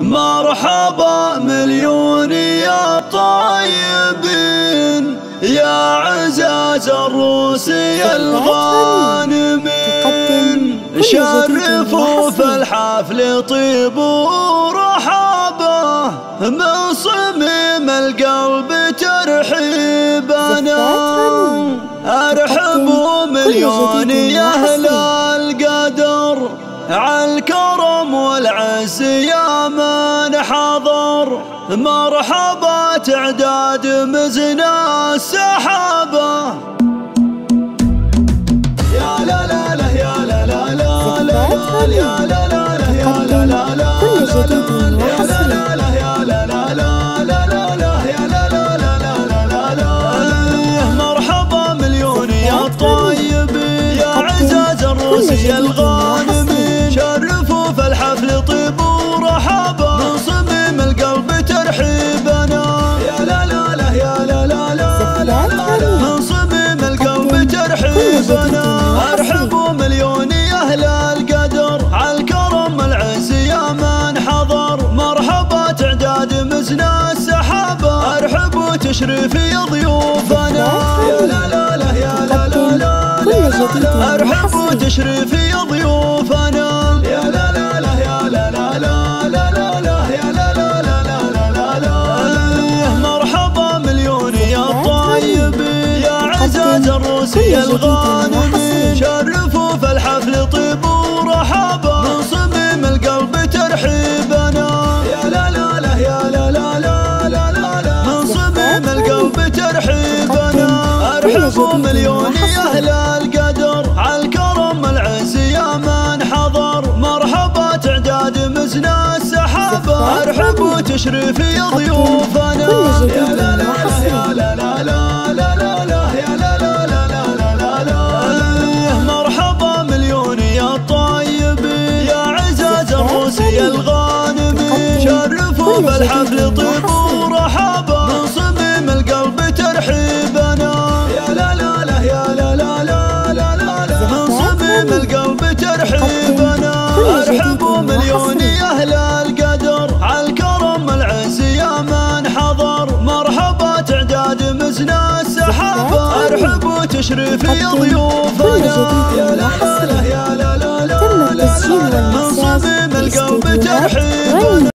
مرحبا مليون يا طيبين يا عزاز الروسي الغانمين. شرفوا في الحفل طيب ورحابة من صميم القلب ترحيبنا أرحبوا مليون يا أهل القدر عالكرم والعز يا من حضر مرحبا تعداد مزنا السحابة يا لا لا لا يا لا لا لا لا يا لا لا لا يا لا لا لا كل جديد يا لا ارحبوا مليون يا أهل القدر. عالكرم العز يا من حضر. مرحبا تعداد مزنا السحابة. ارحبوا تشريفي ضيوفنا. يا لا لا لا يا لا لا لا ارحبوا تشريفي ضيوفنا. عزاز الروسي الغانمين شرفوا في الحفل طيب ورحابة. من صميم القلب ترحيبنا. يا لا لا لا يا لا لا لا لا لا لا. من صميم القلب ترحيبنا. ارحبوا مليون يا أهل القدر. عالكرم العز يا من حضر. مرحبا تعداد مزنا السحابة. ارحبوا تشريفي ضيوفنا. يا لا شرفوا في الحفل طيب ورحابة من صميم القلب ترحيبنا يا لا لا لا يا لا لا لا لا لا لا من صميم القلب ترحيبنا ارحبوا مليون أهل القدر عالكرم العز يا من حضر مرحبا تعداد مزنا السحابة ارحبوا تشريفي ضيوفنا يا لا لا لا يا لا لا لا التسجيل من صميم القلب ترحيبنا